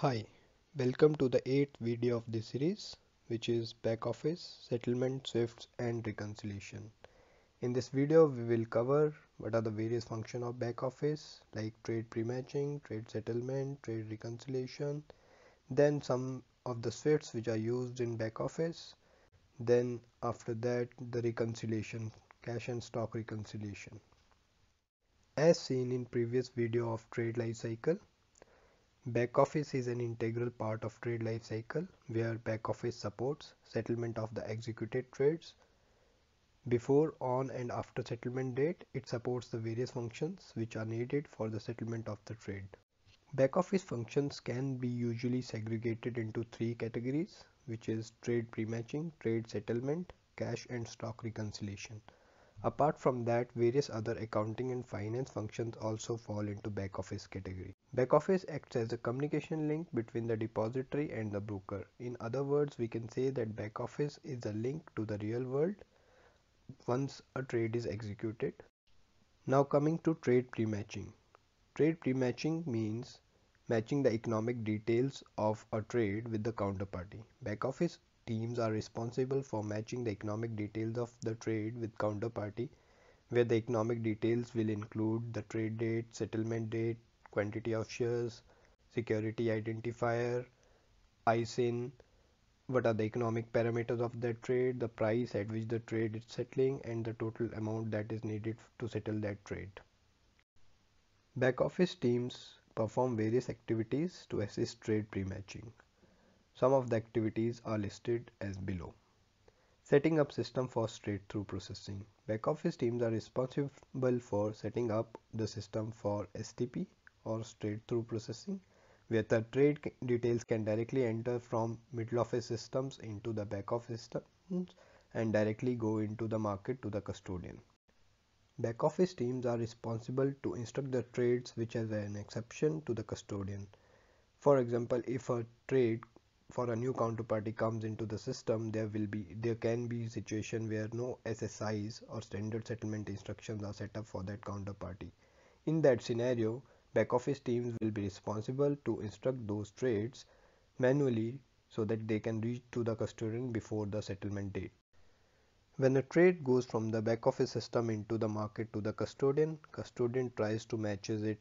Hi, welcome to the 8th video of this series which is back office, settlement, swifts and reconciliation. In this video we will cover what are the various functions of back office like trade pre-matching, trade settlement, trade reconciliation, then some of the swifts which are used in back office, then after that the reconciliation, cash and stock reconciliation. As seen in previous video of trade life cycle, Back office is an integral part of trade life cycle where back office supports settlement of the executed trades. Before, on and after settlement date, it supports the various functions which are needed for the settlement of the trade. Back office functions can be usually segregated into three categories which is trade pre-matching, trade settlement, cash and stock reconciliation. Apart from that, various other accounting and finance functions also fall into back office category. Back office acts as a communication link between the depository and the broker. In other words, we can say that back office is a link to the real world once a trade is executed. Now coming to trade pre-matching. Trade pre-matching means matching the economic details of a trade with the counterparty. Back office teams are responsible for matching the economic details of the trade with counterparty where the economic details will include the trade date, settlement date, quantity of shares, security identifier, ISIN, what are the economic parameters of that trade, the price at which the trade is settling and the total amount that is needed to settle that trade. Back office teams perform various activities to assist trade pre-matching. Some of the activities are listed as below. Setting up system for straight-through processing. Back office teams are responsible for setting up the system for STP or straight-through processing where the trade details can directly enter from middle office systems into the back office systems and directly go into the market to the custodian. Back office teams are responsible to instruct the trades which has an exception to the custodian. For example, if a trade for a new counterparty comes into the system there will be there can be situation where no SSIs or standard settlement instructions are set up for that counterparty. In that scenario back office teams will be responsible to instruct those trades manually so that they can reach to the custodian before the settlement date. When a trade goes from the back office system into the market to the custodian, custodian tries to matches it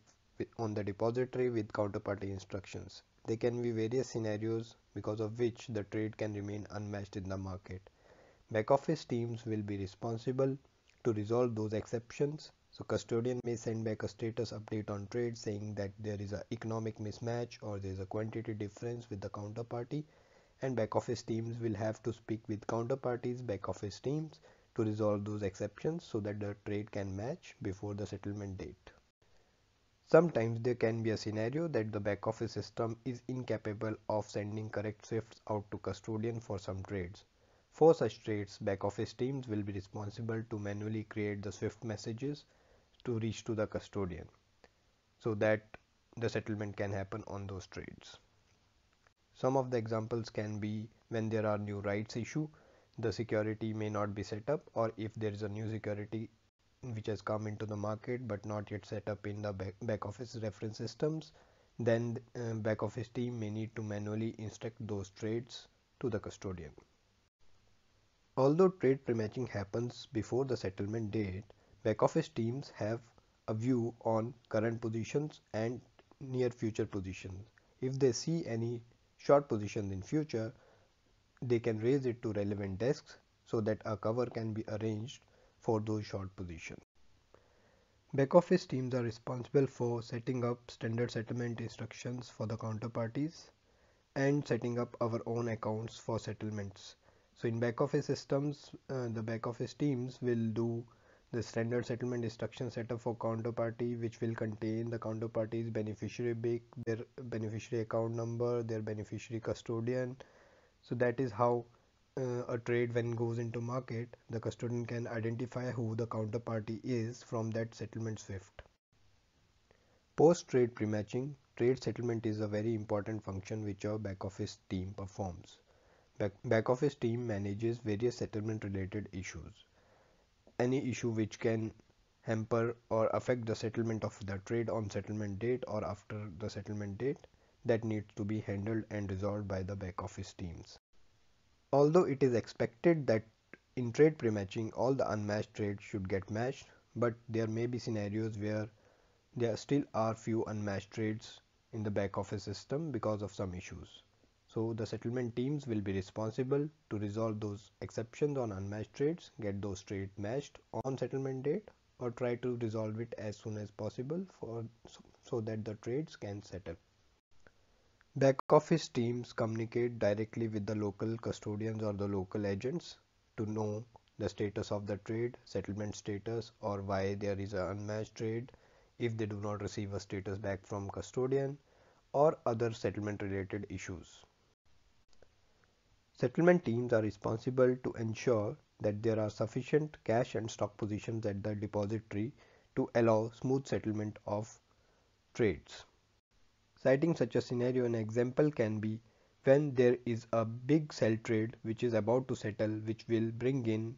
on the depository with counterparty instructions. There can be various scenarios because of which the trade can remain unmatched in the market. Back office teams will be responsible to resolve those exceptions. So custodian may send back a status update on trade saying that there is an economic mismatch or there is a quantity difference with the counterparty and back office teams will have to speak with counterparties back office teams to resolve those exceptions so that the trade can match before the settlement date. Sometimes there can be a scenario that the back office system is incapable of sending correct swifts out to custodian for some trades. For such trades, back office teams will be responsible to manually create the swift messages to reach to the custodian so that the settlement can happen on those trades. Some of the examples can be when there are new rights issue, the security may not be set up or if there is a new security which has come into the market but not yet set up in the back, office reference systems then uh, back office team may need to manually instruct those trades to the custodian. Although trade pre-matching happens before the settlement date, back office teams have a view on current positions and near future positions. If they see any short positions in future, they can raise it to relevant desks so that a cover can be arranged for those short positions. Back office teams are responsible for setting up standard settlement instructions for the counterparties and setting up our own accounts for settlements. So in back office systems, uh, the back office teams will do the standard settlement instruction setup for counterparty which will contain the counterparty's beneficiary BIC, their beneficiary account number, their beneficiary custodian. So that is how uh, a trade when goes into market, the custodian can identify who the counterparty is from that settlement SWIFT. Post-trade pre-matching, trade settlement is a very important function which our back office team performs. Back, back office team manages various settlement related issues. Any issue which can hamper or affect the settlement of the trade on settlement date or after the settlement date that needs to be handled and resolved by the back office teams. Although it is expected that in trade pre-matching all the unmatched trades should get matched, but there may be scenarios where there still are few unmatched trades in the back office system because of some issues. So the settlement teams will be responsible to resolve those exceptions on unmatched trades, get those trades matched on settlement date or try to resolve it as soon as possible for so that the trades can settle. Back office teams communicate directly with the local custodians or the local agents to know the status of the trade, settlement status or why there is an unmatched trade if they do not receive a status back from custodian or other settlement related issues. Settlement teams are responsible to ensure that there are sufficient cash and stock positions at the depository to allow smooth settlement of trades. Citing such a scenario, an example can be when there is a big sell trade which is about to settle which will bring in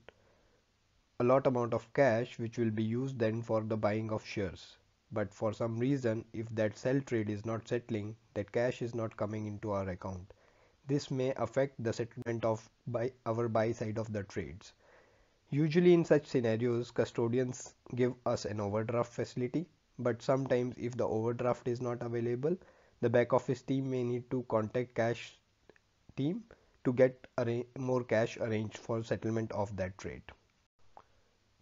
a lot amount of cash which will be used then for the buying of shares. But for some reason if that sell trade is not settling that cash is not coming into our account this may affect the settlement of by our buy side of the trades. Usually in such scenarios, custodians give us an overdraft facility, but sometimes if the overdraft is not available, the back office team may need to contact cash team to get more cash arranged for settlement of that trade.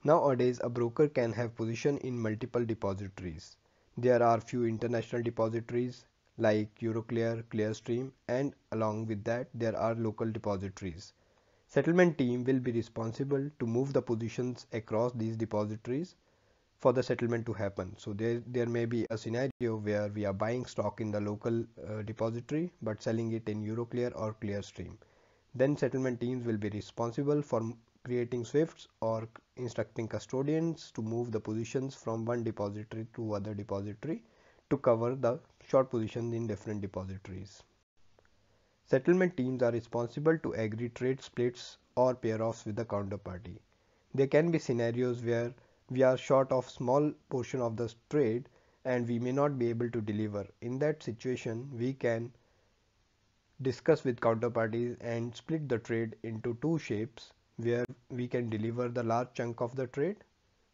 Nowadays, a broker can have position in multiple depositories. There are few international depositories like Euroclear, Clearstream and along with that there are local depositories. Settlement team will be responsible to move the positions across these depositories for the settlement to happen. So there, there may be a scenario where we are buying stock in the local uh, depository but selling it in Euroclear or Clearstream. Then settlement teams will be responsible for creating SWIFTs or instructing custodians to move the positions from one depository to other depository to cover the short positions in different depositories. Settlement teams are responsible to agree trade splits or pair-offs with the counterparty. There can be scenarios where we are short of small portion of the trade and we may not be able to deliver. In that situation, we can discuss with counterparties and split the trade into two shapes where we can deliver the large chunk of the trade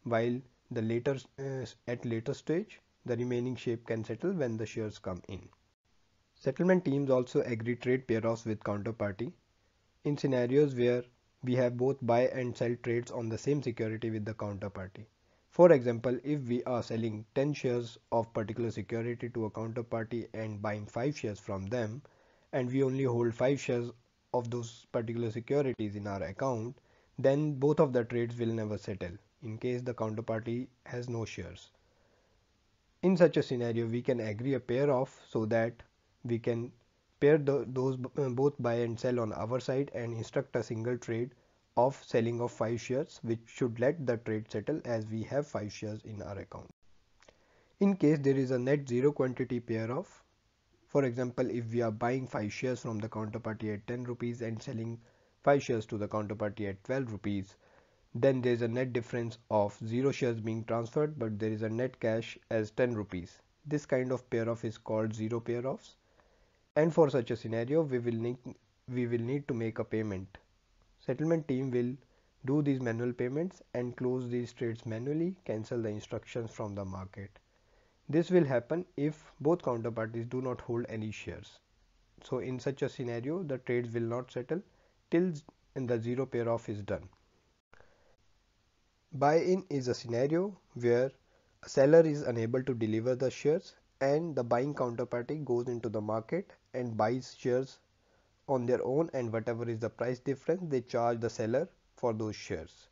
while the later uh, at later stage the remaining shape can settle when the shares come in. Settlement teams also agree trade pair-offs with counterparty in scenarios where we have both buy and sell trades on the same security with the counterparty. For example, if we are selling 10 shares of particular security to a counterparty and buying 5 shares from them and we only hold 5 shares of those particular securities in our account, then both of the trades will never settle in case the counterparty has no shares. In such a scenario, we can agree a pair off so that we can pair the, those uh, both buy and sell on our side and instruct a single trade of selling of 5 shares which should let the trade settle as we have 5 shares in our account. In case there is a net zero quantity pair of for example if we are buying 5 shares from the counterparty at 10 rupees and selling 5 shares to the counterparty at 12 rupees, then there is a net difference of 0 shares being transferred but there is a net cash as 10 rupees. This kind of pair off is called zero pair offs and for such a scenario we will need we will need to make a payment. Settlement team will do these manual payments and close these trades manually, cancel the instructions from the market. This will happen if both counterparties do not hold any shares. So in such a scenario the trades will not settle till the zero pair off is done. Buy-in is a scenario where a seller is unable to deliver the shares and the buying counterparty goes into the market and buys shares on their own and whatever is the price difference they charge the seller for those shares.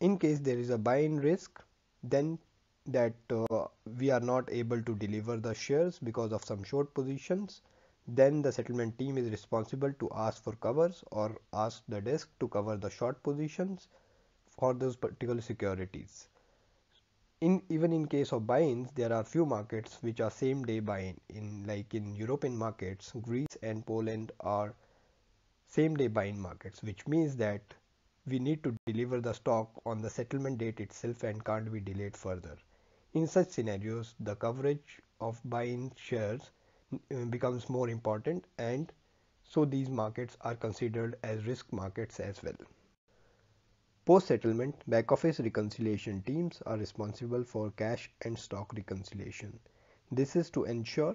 In case there is a buy-in risk then that uh, we are not able to deliver the shares because of some short positions then the settlement team is responsible to ask for covers or ask the desk to cover the short positions for those particular securities. In even in case of buy-ins, there are few markets which are same day buy-in. In like in European markets, Greece and Poland are same day buy-in markets, which means that we need to deliver the stock on the settlement date itself and can't be delayed further. In such scenarios, the coverage of buy-in shares uh, becomes more important and so these markets are considered as risk markets as well. Post-settlement, back-office reconciliation teams are responsible for cash and stock reconciliation. This is to ensure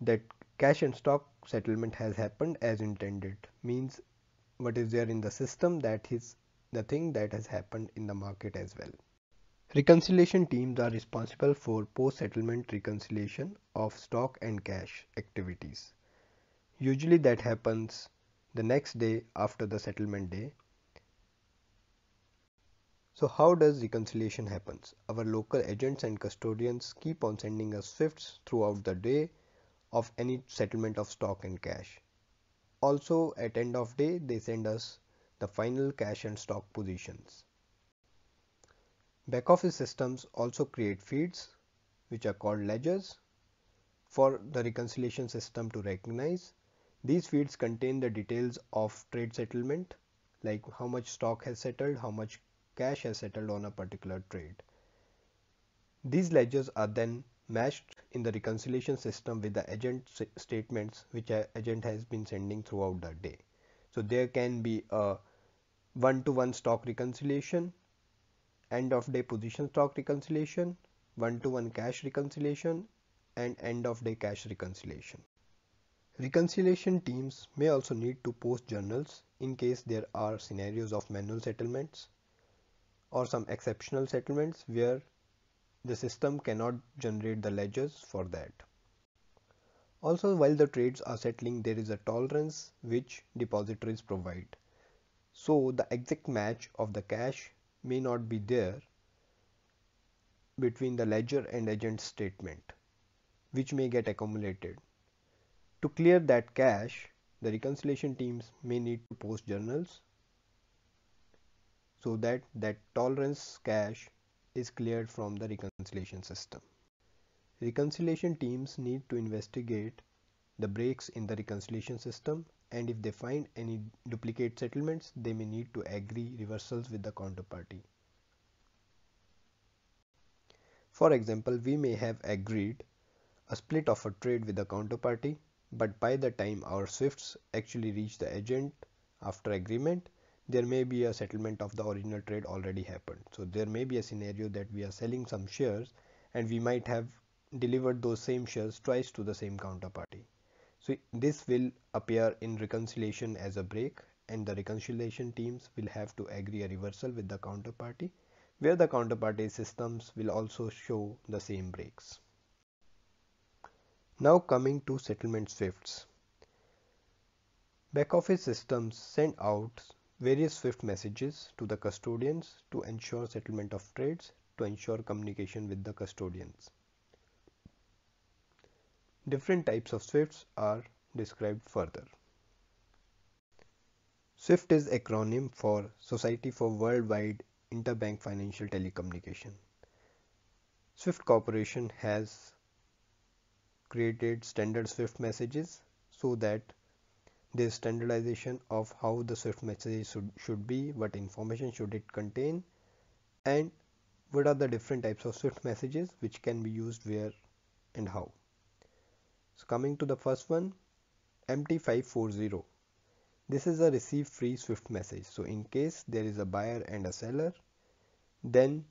that cash and stock settlement has happened as intended, means what is there in the system that is the thing that has happened in the market as well. Reconciliation teams are responsible for post-settlement reconciliation of stock and cash activities. Usually that happens the next day after the settlement day. So how does reconciliation happens? Our local agents and custodians keep on sending us SWIFTs throughout the day of any settlement of stock and cash. Also at end of day they send us the final cash and stock positions. Back office systems also create feeds which are called ledgers for the reconciliation system to recognize these feeds contain the details of trade settlement like how much stock has settled, how much cash has settled on a particular trade. These ledgers are then matched in the reconciliation system with the agent statements which agent has been sending throughout the day. So there can be a one-to-one -one stock reconciliation, end of day position stock reconciliation, one-to-one -one cash reconciliation and end of day cash reconciliation. Reconciliation teams may also need to post journals in case there are scenarios of manual settlements or some exceptional settlements where the system cannot generate the ledgers for that. Also while the trades are settling there is a tolerance which depositories provide. So the exact match of the cash may not be there between the ledger and agent statement which may get accumulated to clear that cash, the reconciliation teams may need to post journals so that that tolerance cash is cleared from the reconciliation system. Reconciliation teams need to investigate the breaks in the reconciliation system and if they find any duplicate settlements they may need to agree reversals with the counterparty. For example, we may have agreed a split of a trade with the counterparty but by the time our swifts actually reach the agent after agreement there may be a settlement of the original trade already happened. So there may be a scenario that we are selling some shares and we might have delivered those same shares twice to the same counterparty. So this will appear in reconciliation as a break and the reconciliation teams will have to agree a reversal with the counterparty where the counterparty systems will also show the same breaks. Now coming to settlement SWIFTs. Back office systems send out various SWIFT messages to the custodians to ensure settlement of trades to ensure communication with the custodians. Different types of SWIFTs are described further. SWIFT is acronym for Society for Worldwide Interbank Financial Telecommunication. SWIFT Corporation has created standard Swift messages so that is standardization of how the Swift messages should, should be, what information should it contain and what are the different types of Swift messages which can be used where and how. So coming to the first one MT540 this is a receive free Swift message. So in case there is a buyer and a seller then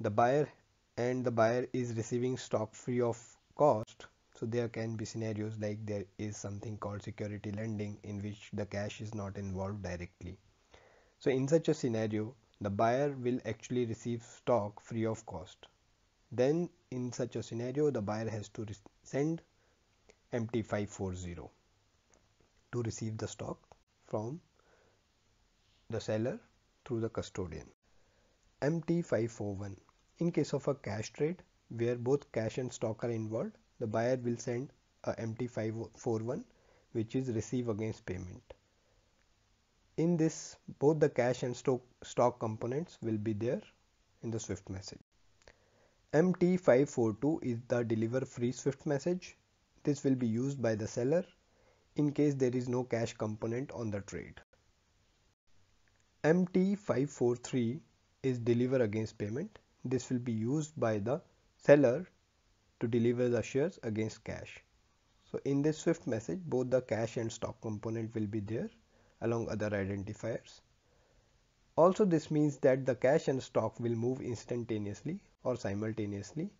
the buyer and the buyer is receiving stock free of cost so there can be scenarios like there is something called security lending in which the cash is not involved directly. So in such a scenario, the buyer will actually receive stock free of cost. Then in such a scenario, the buyer has to send MT540 to receive the stock from the seller through the custodian. MT541 in case of a cash trade where both cash and stock are involved the buyer will send a MT541 which is receive against payment. In this both the cash and stock, stock components will be there in the Swift message. MT542 is the deliver free Swift message. This will be used by the seller in case there is no cash component on the trade. MT543 is deliver against payment. This will be used by the seller to deliver the shares against cash. So in this Swift message, both the cash and stock component will be there along other identifiers. Also this means that the cash and stock will move instantaneously or simultaneously.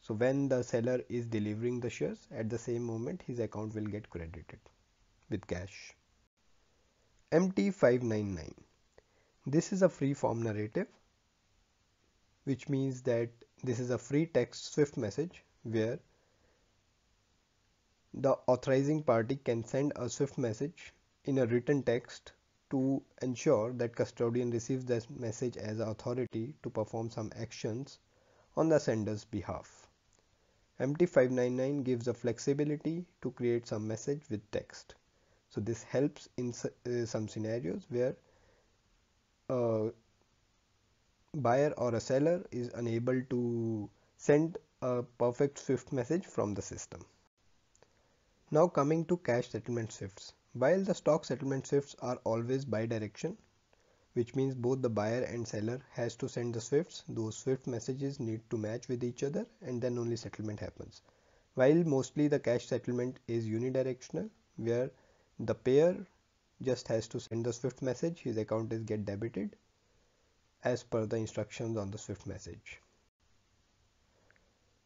So when the seller is delivering the shares at the same moment his account will get credited with cash. MT599 This is a free form narrative which means that this is a free text Swift message where the authorizing party can send a Swift message in a written text to ensure that custodian receives the message as authority to perform some actions on the sender's behalf. MT599 gives the flexibility to create some message with text. So this helps in uh, some scenarios where a buyer or a seller is unable to send a perfect Swift message from the system. Now coming to cash settlement Swifts. While the stock settlement swifts are always bidirection, which means both the buyer and seller has to send the swifts, those swift messages need to match with each other and then only settlement happens. While mostly the cash settlement is unidirectional, where the payer just has to send the swift message, his account is get debited as per the instructions on the swift message.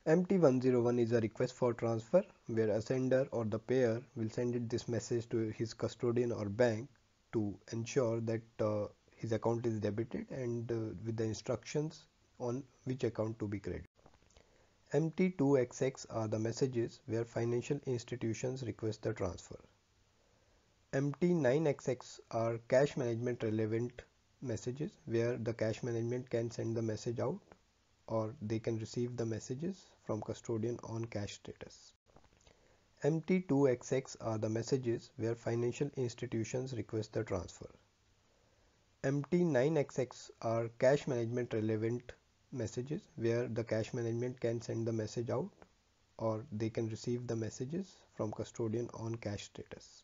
MT101 is a request for transfer where a sender or the payer will send it this message to his custodian or bank to ensure that uh, his account is debited and uh, with the instructions on which account to be credited. MT2XX are the messages where financial institutions request the transfer. MT9XX are cash management relevant messages where the cash management can send the message out or they can receive the messages from custodian on cash status. MT2XX are the messages where financial institutions request the transfer. MT9XX are cash management relevant messages where the cash management can send the message out or they can receive the messages from custodian on cash status.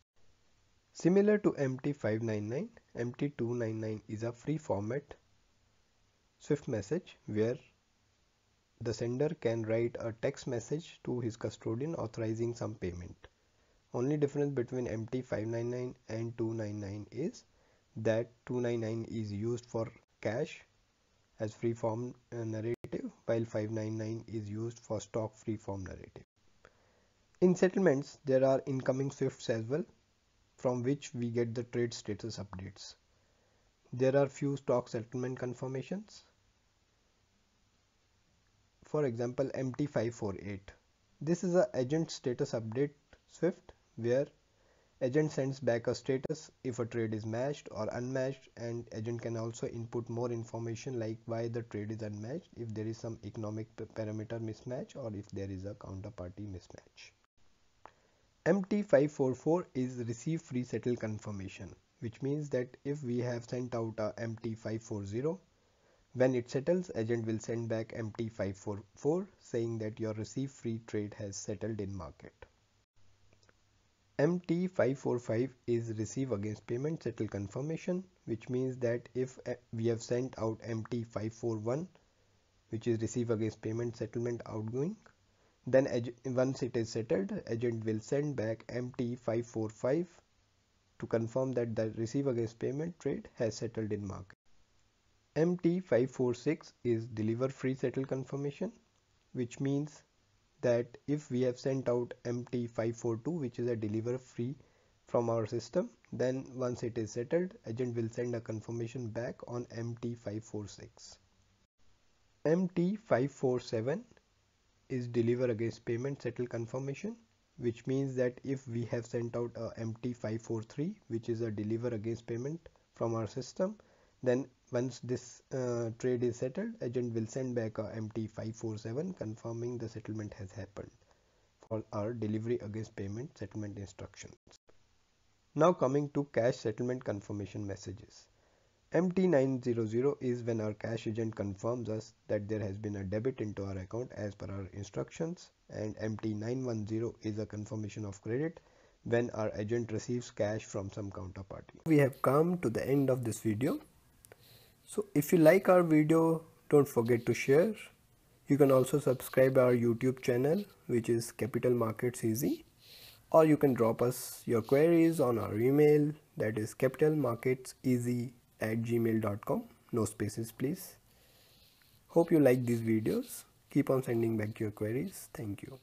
Similar to MT599, MT299 is a free format Swift message where the sender can write a text message to his custodian authorizing some payment. Only difference between MT599 and 299 is that 299 is used for cash as free form uh, narrative while 599 is used for stock free form narrative. In settlements there are incoming swifts as well from which we get the trade status updates. There are few stock settlement confirmations for example MT548. This is a agent status update Swift where agent sends back a status if a trade is matched or unmatched and agent can also input more information like why the trade is unmatched if there is some economic parameter mismatch or if there is a counterparty mismatch. MT544 is receive free settle confirmation which means that if we have sent out a MT540 when it settles, agent will send back MT544 saying that your receive free trade has settled in market. MT545 is receive against payment settle confirmation which means that if uh, we have sent out MT541 which is receive against payment settlement outgoing then once it is settled agent will send back MT545 to confirm that the receive against payment trade has settled in market. MT546 is deliver free settle confirmation which means that if we have sent out MT542 which is a deliver free from our system then once it is settled agent will send a confirmation back on MT546. MT547 is deliver against payment settle confirmation which means that if we have sent out a MT543 which is a deliver against payment from our system then once this uh, trade is settled, agent will send back a MT547 confirming the settlement has happened for our delivery against payment settlement instructions. Now coming to cash settlement confirmation messages. MT900 is when our cash agent confirms us that there has been a debit into our account as per our instructions and MT910 is a confirmation of credit when our agent receives cash from some counterparty. We have come to the end of this video. So if you like our video, don't forget to share. You can also subscribe our YouTube channel which is Capital Markets Easy or you can drop us your queries on our email that is capitalmarketseasy at gmail.com no spaces please. Hope you like these videos. Keep on sending back your queries. Thank you